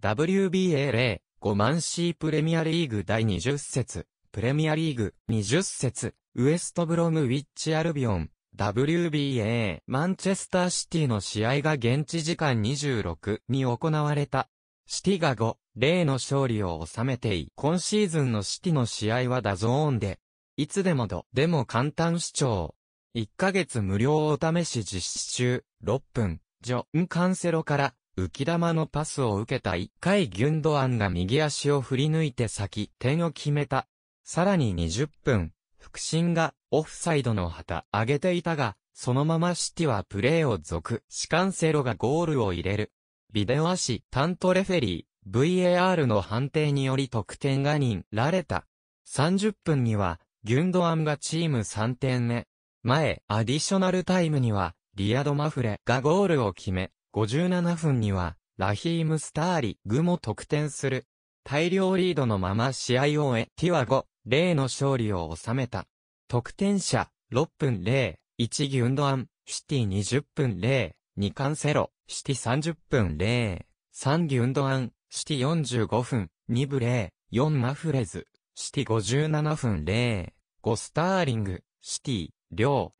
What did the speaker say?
WBA0、5 マンC プレミアリーグ第20節、プレミアリーグ20節、ウエストブロムウィッチアルビオン、WBA マンチェスターシティの試合が現地時間26に行われた。シティが5、0の勝利を収めてい、今シーズンのシティの試合は DAZN で、いつでもど、でも簡単視聴。1ヶ月無料お試し実施中、6分、ジョアン・カンセロから、浮き玉のパスを受けたイルカイ・ギュンドアンが右足を振り抜いて先、点を決めた。さらに20分、腹心がオフサイドの旗上げていたが、そのままシティはプレーを続、シカンセロがゴールを入れる。ビデオ足、担当レフェリー、VAR の判定により得点が認られた。30分には、ギュンドアンがチーム3点目。前、アディショナルタイムには、リアド・マフレがゴールを決め、57分には、ラヒーム・スターリグも得点する。大量リードのまま試合を終え、ティワ5、0の勝利を収めた。得点者、6分0、1ギュンドアン、シティ20分0、2カンセロ、シティ30分0、3ギュンドアン、シティ45分、2ブレー、4マフレズ、シティ57分0、5スターリング、シティ、両。